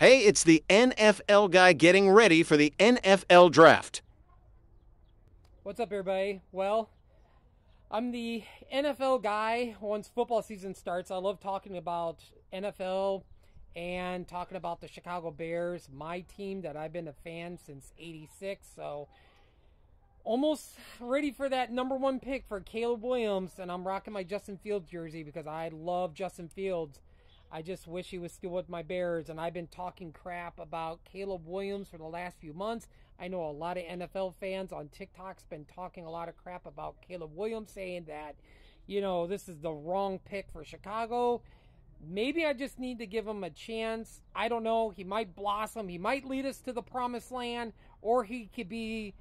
Hey, it's the NFL guy getting ready for the NFL draft. What's up, everybody? Well, I'm the NFL guy once football season starts. I love talking about NFL and talking about the Chicago Bears, my team that I've been a fan since 86. So, almost ready for that number one pick for Caleb Williams. And I'm rocking my Justin Fields jersey because I love Justin Fields. I just wish he was still with my Bears. And I've been talking crap about Caleb Williams for the last few months. I know a lot of NFL fans on TikTok's been talking a lot of crap about Caleb Williams, saying that, you know, this is the wrong pick for Chicago. Maybe I just need to give him a chance. I don't know. He might blossom. He might lead us to the promised land, or he could be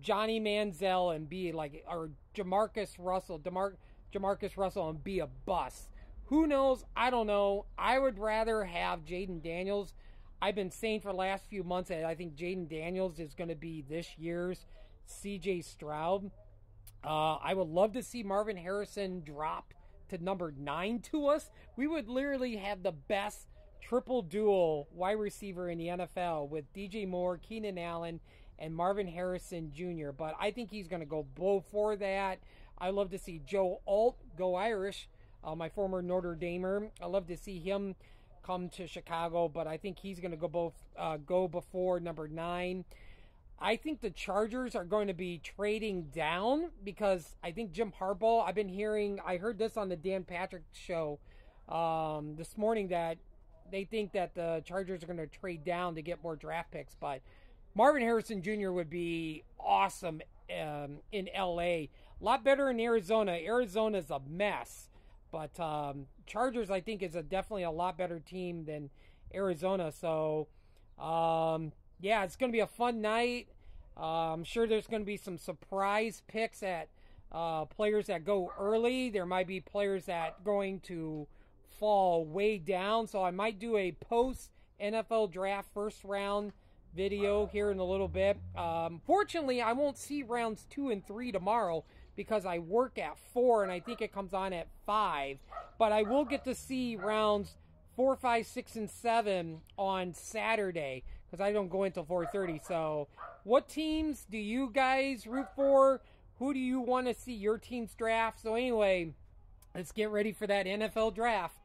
Johnny Manziel and be like, or Jamarcus Russell, DeMar- Jamarcus Russell and be a bust. Who knows? I don't know. I would rather have Jayden Daniels. I've been saying for the last few months that I think Jayden Daniels is going to be this year's CJ Stroud. Uh, I would love to see Marvin Harrison drop to number nine to us. We would literally have the best triple dual wide receiver in the NFL with DJ Moore, Keenan Allen, and Marvin Harrison Jr. But I think he's going to go before that. I love to see Joe Alt go Irish uh, my former Notre Damer. I love to see him come to Chicago, but I think he's going to go both uh, go before number nine. I think the Chargers are going to be trading down because I think Jim Harbaugh. I've been hearing, I heard this on the Dan Patrick show um, this morning that they think that the Chargers are going to trade down to get more draft picks. But Marvin Harrison Jr. would be awesome um, in LA. A lot better in Arizona. Arizona's a mess. But um, Chargers, I think, is a definitely a lot better team than Arizona. So, um, yeah, it's going to be a fun night. Uh, I'm sure there's going to be some surprise picks at uh, players that go early. There might be players that going to fall way down. So I might do a post NFL draft first round video here in a little bit. Um, fortunately, I won't see rounds two and three tomorrow because I work at four and I think it comes on at five. But I will get to see rounds four, five, six, and seven on Saturday because I don't go until 4:30. So, what teams do you guys root for? Who do you want to see your team's draft? So anyway, let's get ready for that NFL draft.